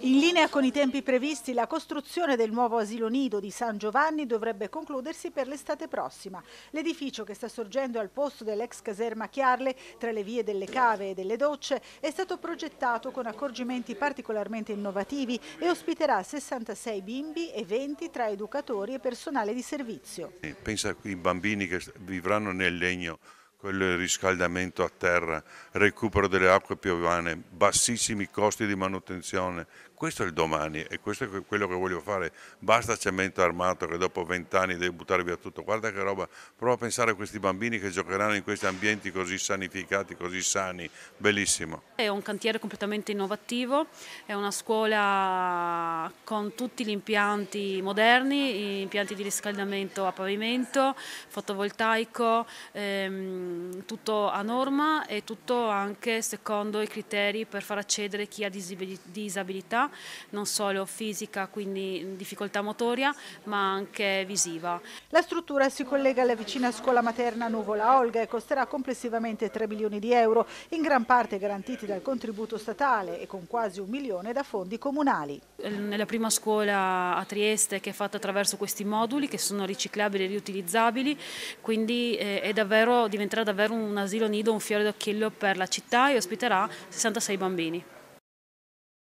In linea con i tempi previsti, la costruzione del nuovo asilo nido di San Giovanni dovrebbe concludersi per l'estate prossima. L'edificio che sta sorgendo al posto dell'ex caserma Chiarle, tra le vie delle cave e delle docce, è stato progettato con accorgimenti particolarmente innovativi e ospiterà 66 bimbi e 20 tra educatori e personale di servizio. Pensa ai bambini che vivranno nel legno quel riscaldamento a terra, recupero delle acque piovane, bassissimi costi di manutenzione. Questo è il domani e questo è quello che voglio fare. Basta cemento armato che dopo vent'anni devi buttare via tutto. Guarda che roba, prova a pensare a questi bambini che giocheranno in questi ambienti così sanificati, così sani, bellissimo. È un cantiere completamente innovativo, è una scuola con tutti gli impianti moderni, impianti di riscaldamento a pavimento, fotovoltaico, ehm, tutto a norma e tutto anche secondo i criteri per far accedere chi ha disabilità, non solo fisica, quindi difficoltà motoria, ma anche visiva. La struttura si collega alla vicina scuola materna Nuvola Olga e costerà complessivamente 3 milioni di euro, in gran parte garantiti dal contributo statale e con quasi un milione da fondi comunali. Nella prima scuola a Trieste che è fatta attraverso questi moduli che sono riciclabili e riutilizzabili, quindi eh, è davvero diventerà davvero un asilo nido, un fiore d'occhiello per la città e ospiterà 66 bambini.